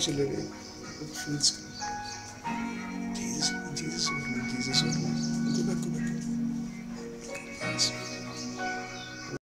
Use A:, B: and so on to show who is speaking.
A: சொல்லு full screen Jesus Jesus வரணும் Jesus வரணும்